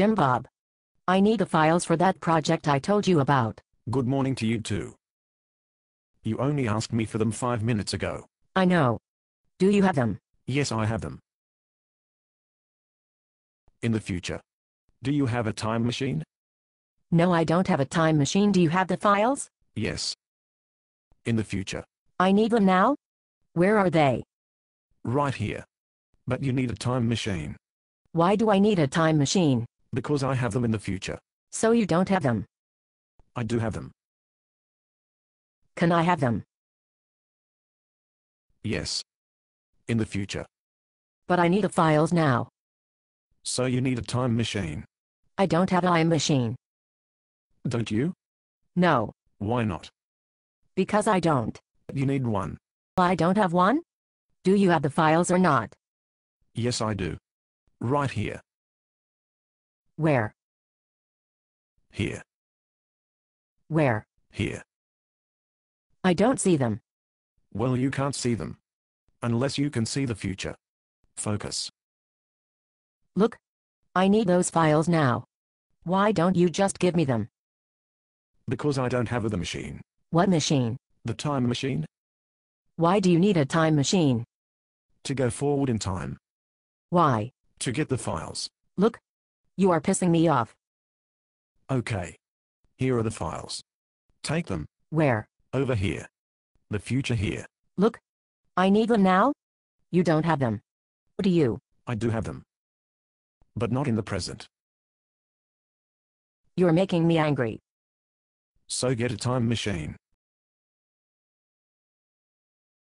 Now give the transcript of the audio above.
Jim Bob. I need the files for that project I told you about. Good morning to you too. You only asked me for them five minutes ago. I know. Do you have them? Yes, I have them. In the future. Do you have a time machine? No, I don't have a time machine. Do you have the files? Yes. In the future. I need them now? Where are they? Right here. But you need a time machine. Why do I need a time machine? Because I have them in the future. So you don't have them. I do have them. Can I have them? Yes. In the future. But I need the files now. So you need a time machine. I don't have a time machine. Don't you? No, Why not? because I don't. You need one. I don't have one? Do you have the files or not? Yes, I do. Right here. Where? Here. Where? Here. I don't see them. Well, you can't see them. Unless you can see the future. Focus. Look. I need those files now. Why don't you just give me them? Because I don't have the machine. What machine? The time machine? Why do you need a time machine? To go forward in time. Why? To get the files. Look. You are pissing me off. Okay. Here are the files. Take them. Where? Over here. The future here. Look. I need them now? You don't have them. Do you? I do have them. But not in the present. You're making me angry. So get a time machine.